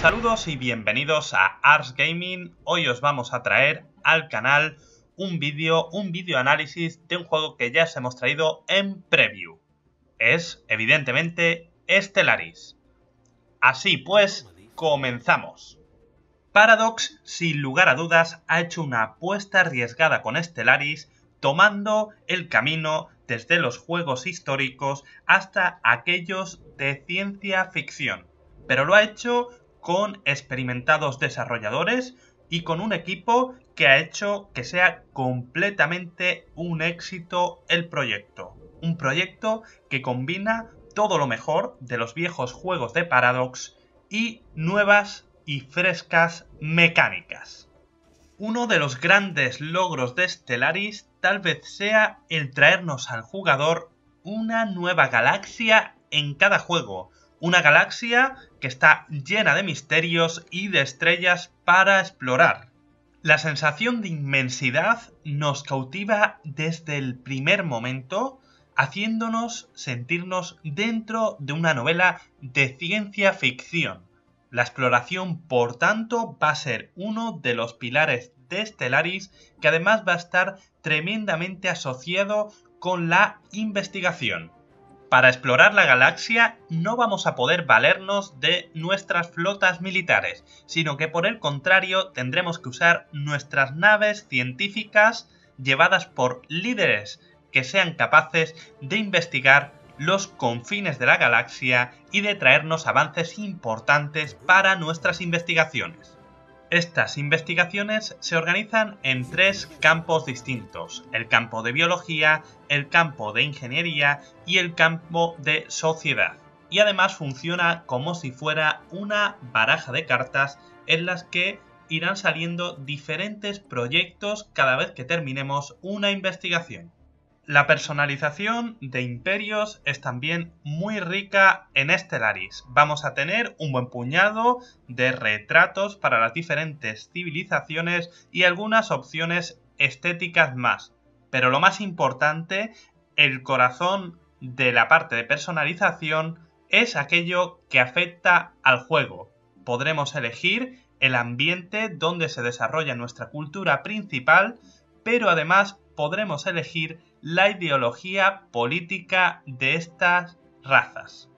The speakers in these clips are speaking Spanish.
Saludos y bienvenidos a Ars Gaming. Hoy os vamos a traer al canal un vídeo, un vídeo análisis de un juego que ya os hemos traído en preview. Es, evidentemente, Stellaris. Así pues, comenzamos. Paradox, sin lugar a dudas, ha hecho una apuesta arriesgada con Stellaris, tomando el camino desde los juegos históricos hasta aquellos de ciencia ficción. Pero lo ha hecho con experimentados desarrolladores y con un equipo que ha hecho que sea completamente un éxito el proyecto. Un proyecto que combina todo lo mejor de los viejos juegos de Paradox y nuevas y frescas mecánicas. Uno de los grandes logros de Stellaris tal vez sea el traernos al jugador una nueva galaxia en cada juego, una galaxia que está llena de misterios y de estrellas para explorar. La sensación de inmensidad nos cautiva desde el primer momento, haciéndonos sentirnos dentro de una novela de ciencia ficción. La exploración, por tanto, va a ser uno de los pilares de Stellaris que además va a estar tremendamente asociado con la investigación. Para explorar la galaxia no vamos a poder valernos de nuestras flotas militares, sino que por el contrario tendremos que usar nuestras naves científicas llevadas por líderes que sean capaces de investigar los confines de la galaxia y de traernos avances importantes para nuestras investigaciones. Estas investigaciones se organizan en tres campos distintos, el campo de biología, el campo de ingeniería y el campo de sociedad. Y además funciona como si fuera una baraja de cartas en las que irán saliendo diferentes proyectos cada vez que terminemos una investigación. La personalización de imperios es también muy rica en Stellaris. Vamos a tener un buen puñado de retratos para las diferentes civilizaciones y algunas opciones estéticas más. Pero lo más importante, el corazón de la parte de personalización es aquello que afecta al juego. Podremos elegir el ambiente donde se desarrolla nuestra cultura principal, pero además podremos elegir la ideología política de estas razas.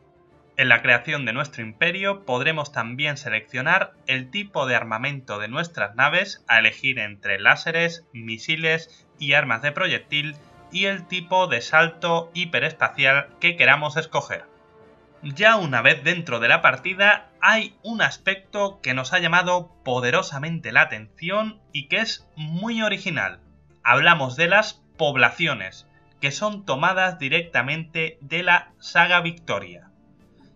En la creación de nuestro imperio podremos también seleccionar el tipo de armamento de nuestras naves a elegir entre láseres, misiles y armas de proyectil y el tipo de salto hiperespacial que queramos escoger. Ya una vez dentro de la partida hay un aspecto que nos ha llamado poderosamente la atención y que es muy original. Hablamos de las poblaciones, que son tomadas directamente de la saga Victoria.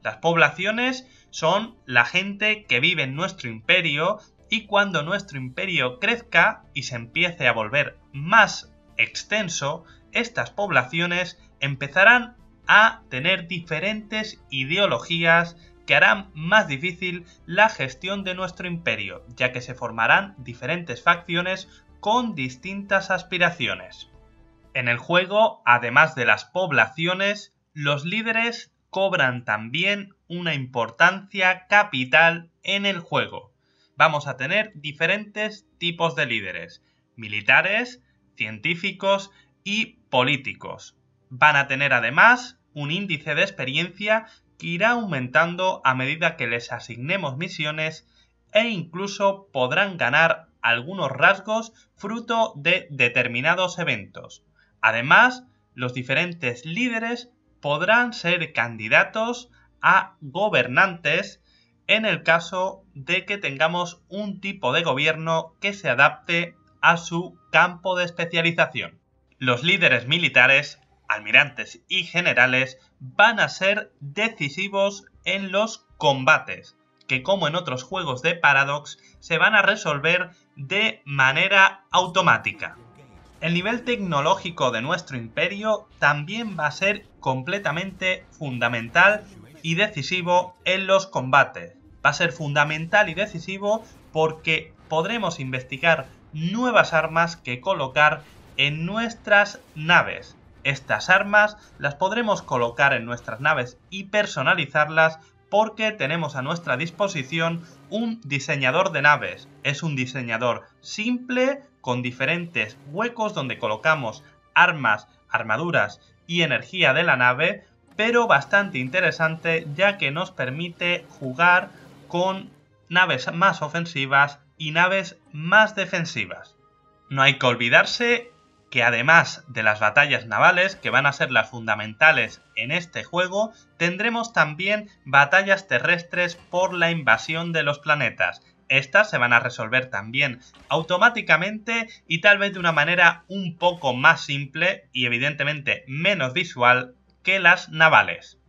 Las poblaciones son la gente que vive en nuestro imperio y cuando nuestro imperio crezca y se empiece a volver más extenso, estas poblaciones empezarán a tener diferentes ideologías que harán más difícil la gestión de nuestro imperio, ya que se formarán diferentes facciones con distintas aspiraciones. En el juego, además de las poblaciones, los líderes cobran también una importancia capital en el juego. Vamos a tener diferentes tipos de líderes, militares, científicos y políticos. Van a tener además un índice de experiencia que irá aumentando a medida que les asignemos misiones e incluso podrán ganar algunos rasgos fruto de determinados eventos. Además, los diferentes líderes podrán ser candidatos a gobernantes en el caso de que tengamos un tipo de gobierno que se adapte a su campo de especialización. Los líderes militares, almirantes y generales van a ser decisivos en los combates, que como en otros juegos de Paradox se van a resolver de manera automática. El nivel tecnológico de nuestro imperio también va a ser completamente fundamental y decisivo en los combates. Va a ser fundamental y decisivo porque podremos investigar nuevas armas que colocar en nuestras naves. Estas armas las podremos colocar en nuestras naves y personalizarlas porque tenemos a nuestra disposición un diseñador de naves. Es un diseñador simple con diferentes huecos donde colocamos armas, armaduras y energía de la nave, pero bastante interesante ya que nos permite jugar con naves más ofensivas y naves más defensivas. No hay que olvidarse que además de las batallas navales, que van a ser las fundamentales en este juego, tendremos también batallas terrestres por la invasión de los planetas. Estas se van a resolver también automáticamente y tal vez de una manera un poco más simple y evidentemente menos visual que las navales.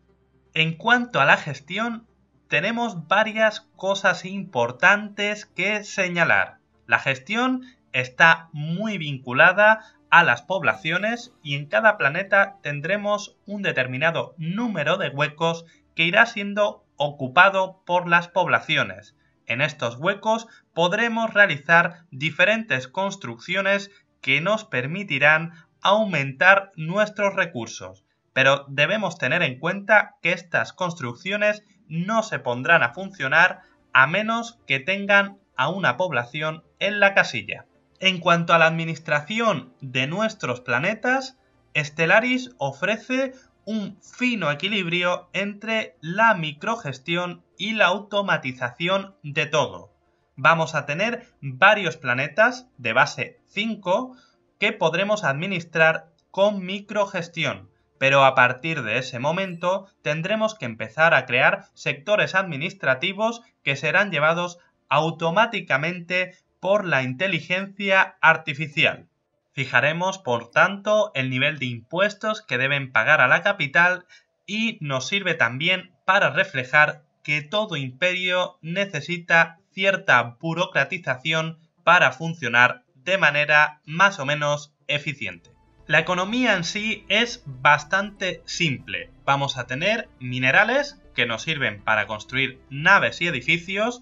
En cuanto a la gestión, tenemos varias cosas importantes que señalar. La gestión está muy vinculada a las poblaciones y en cada planeta tendremos un determinado número de huecos que irá siendo ocupado por las poblaciones. En estos huecos podremos realizar diferentes construcciones que nos permitirán aumentar nuestros recursos. Pero debemos tener en cuenta que estas construcciones no se pondrán a funcionar a menos que tengan a una población en la casilla. En cuanto a la administración de nuestros planetas, Stellaris ofrece un fino equilibrio entre la microgestión y la automatización de todo. Vamos a tener varios planetas de base 5 que podremos administrar con microgestión, pero a partir de ese momento tendremos que empezar a crear sectores administrativos que serán llevados automáticamente por la inteligencia artificial. Fijaremos, por tanto, el nivel de impuestos que deben pagar a la capital y nos sirve también para reflejar que todo imperio necesita cierta burocratización para funcionar de manera más o menos eficiente. La economía en sí es bastante simple. Vamos a tener minerales que nos sirven para construir naves y edificios,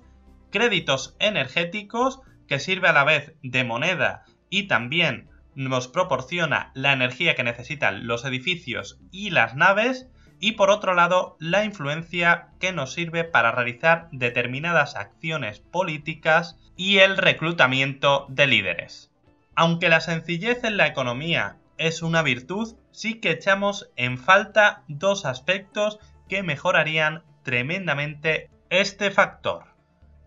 créditos energéticos que sirve a la vez de moneda y también nos proporciona la energía que necesitan los edificios y las naves y por otro lado la influencia que nos sirve para realizar determinadas acciones políticas y el reclutamiento de líderes. Aunque la sencillez en la economía es una virtud, sí que echamos en falta dos aspectos que mejorarían tremendamente este factor.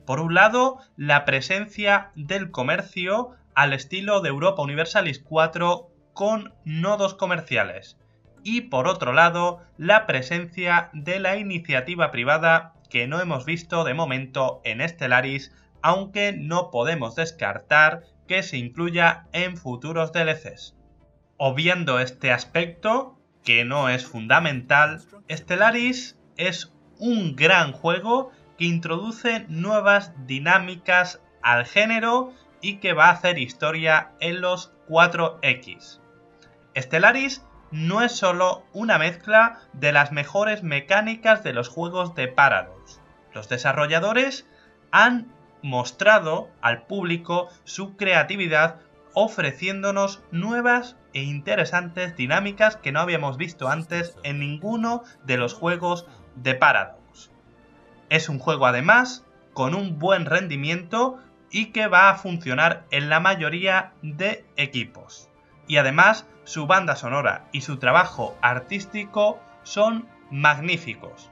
Por un lado, la presencia del comercio al estilo de Europa Universalis 4 con nodos comerciales. Y por otro lado, la presencia de la iniciativa privada que no hemos visto de momento en Stellaris, aunque no podemos descartar que se incluya en futuros DLCs. Obviando este aspecto, que no es fundamental, Stellaris es un gran juego que introduce nuevas dinámicas al género y que va a hacer historia en los 4X. Stellaris no es solo una mezcla de las mejores mecánicas de los juegos de Paradox. Los desarrolladores han mostrado al público su creatividad ofreciéndonos nuevas e interesantes dinámicas que no habíamos visto antes en ninguno de los juegos de Paradox. Es un juego además con un buen rendimiento y que va a funcionar en la mayoría de equipos. Y además su banda sonora y su trabajo artístico son magníficos.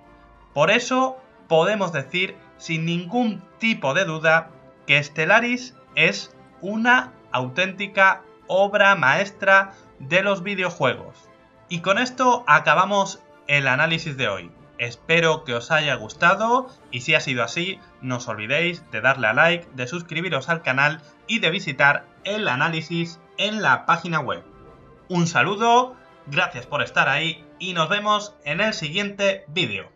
Por eso podemos decir sin ningún tipo de duda que Stellaris es una auténtica obra maestra de los videojuegos. Y con esto acabamos el análisis de hoy. Espero que os haya gustado y si ha sido así, no os olvidéis de darle a like, de suscribiros al canal y de visitar el análisis en la página web. Un saludo, gracias por estar ahí y nos vemos en el siguiente vídeo.